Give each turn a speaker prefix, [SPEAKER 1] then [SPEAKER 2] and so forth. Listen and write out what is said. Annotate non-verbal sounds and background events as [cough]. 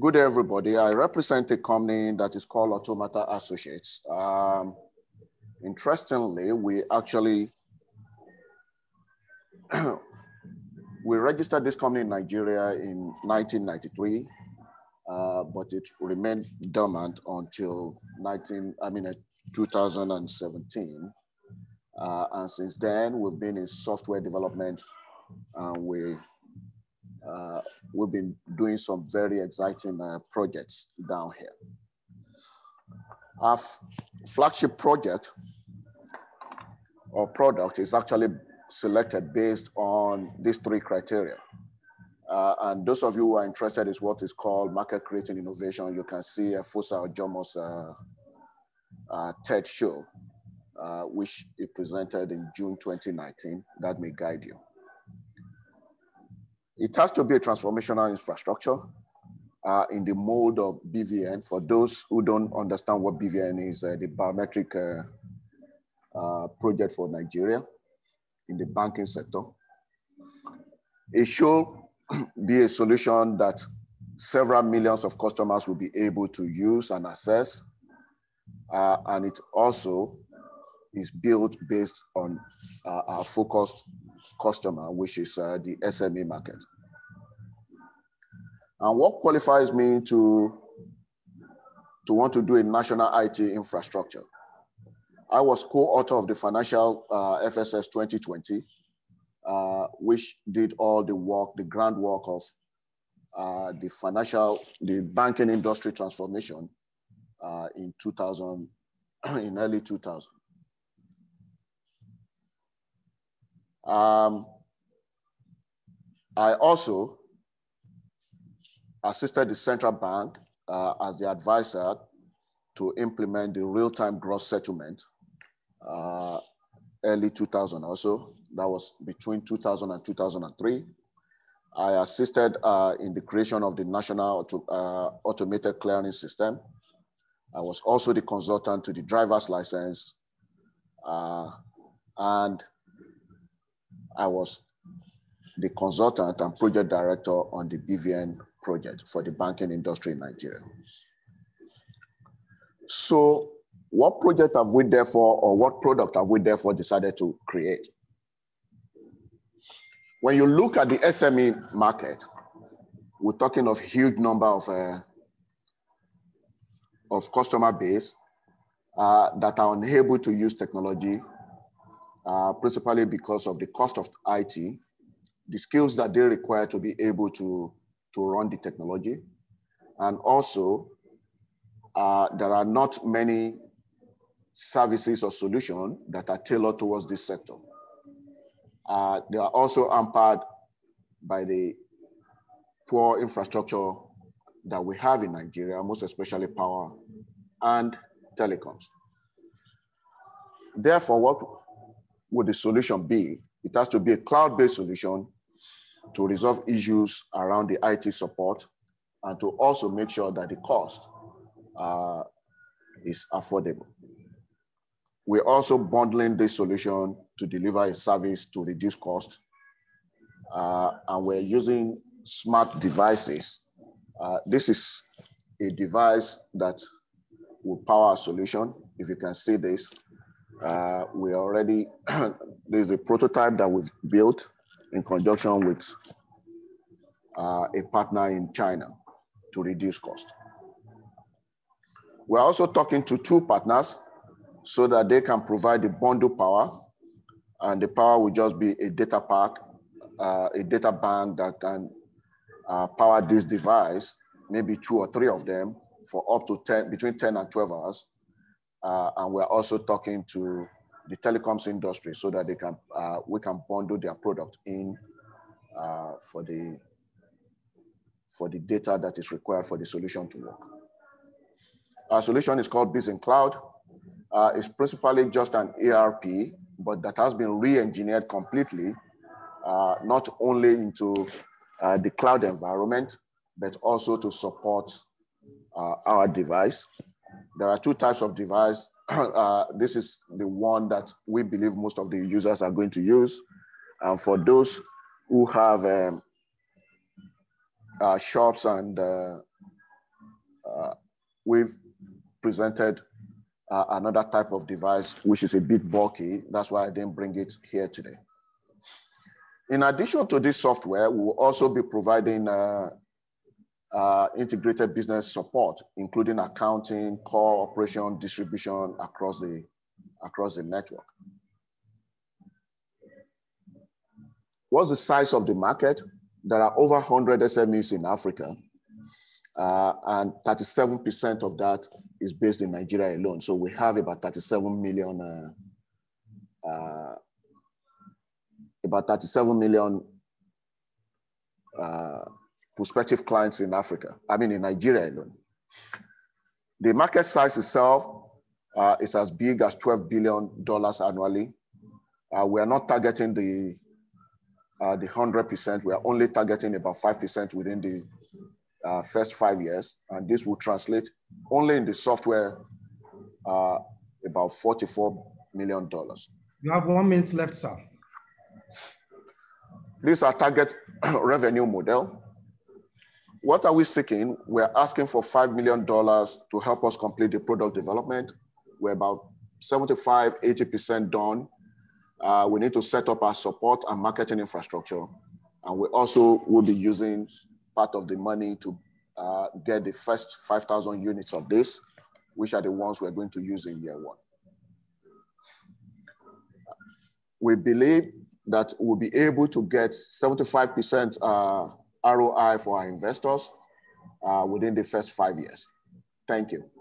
[SPEAKER 1] Good everybody. I represent a company that is called Automata Associates. Um, interestingly, we actually [clears throat] we registered this company in Nigeria in 1993, uh, but it remained dormant until 19, I mean, uh, 2017. Uh, and since then, we've been in software development and we uh, we've been doing some very exciting uh, projects down here. Our flagship project or product is actually selected based on these three criteria. Uh, and those of you who are interested is what is called market creating innovation. You can see Fosa Ojomo's uh, uh, TED show, uh, which he presented in June 2019. That may guide you. It has to be a transformational infrastructure uh, in the mode of BVN. For those who don't understand what BVN is, uh, the biometric uh, uh, project for Nigeria in the banking sector. It should [clears throat] be a solution that several millions of customers will be able to use and access. Uh, and it also is built based on uh, our focused customer, which is uh, the SME market. And what qualifies me to, to want to do a national IT infrastructure? I was co-author of the financial uh, FSS 2020, uh, which did all the work, the groundwork of uh, the financial, the banking industry transformation uh, in 2000, [clears throat] in early 2000. Um, I also assisted the central bank uh, as the advisor to implement the real-time gross settlement uh, early 2000 also. That was between 2000 and 2003. I assisted uh, in the creation of the National Auto, uh, Automated Clearing System. I was also the consultant to the driver's license. Uh, and I was the consultant and project director on the BVN project for the banking industry in Nigeria. So what project have we therefore, or what product have we therefore decided to create? When you look at the SME market, we're talking of huge number of, uh, of customer base uh, that are unable to use technology uh, principally because of the cost of IT, the skills that they require to be able to, to run the technology. And also, uh, there are not many services or solutions that are tailored towards this sector. Uh, they are also hampered by the poor infrastructure that we have in Nigeria, most especially power and telecoms. Therefore, what would the solution be? It has to be a cloud-based solution to resolve issues around the IT support and to also make sure that the cost uh, is affordable. We're also bundling this solution to deliver a service to reduce cost. Uh, and we're using smart devices. Uh, this is a device that will power a solution. If you can see this, uh, we already, [clears throat] there's a prototype that we've built in conjunction with uh, a partner in China to reduce cost. We're also talking to two partners so that they can provide the bundle power and the power will just be a data pack, uh, a data bank that can uh, power this device, maybe two or three of them for up to 10, between 10 and 12 hours uh, and we're also talking to the telecoms industry so that they can uh, we can bundle their product in uh, for the for the data that is required for the solution to work. Our solution is called Business Cloud. Uh, it's principally just an ERP, but that has been re-engineered completely, uh, not only into uh, the cloud environment, but also to support our device. There are two types of device. [clears throat] Uh, this is the one that we believe most of the users are going to use. And for those who have um, uh, shops and uh, uh, we've presented uh, another type of device, which is a bit bulky. That's why I didn't bring it here today. In addition to this software, we will also be providing uh, integrated business support, including accounting, core operation, distribution across the, across the network. What's the size of the market? There are over 100 SMEs in Africa, uh, and 37% of that is based in Nigeria alone. So we have about 37 million, uh, uh, about 37 million uh, prospective clients in Africa, I mean in Nigeria alone. The market size itself uh, is as big as $12 billion annually. Uh, we are not targeting the uh, the 100%. We are only targeting about 5% within the uh, first five years. And this will translate only in the software uh, about $44 million.
[SPEAKER 2] You have one minute left, sir.
[SPEAKER 1] This is our target [clears throat] revenue model. What are we seeking? We're asking for $5 million to help us complete the product development. We're about 75, 80% done. Uh, we need to set up our support and marketing infrastructure. And we also will be using part of the money to uh, get the first 5,000 units of this, which are the ones we're going to use in year one. We believe that we'll be able to get 75% uh, ROI for our investors uh, within the first five years. Thank you.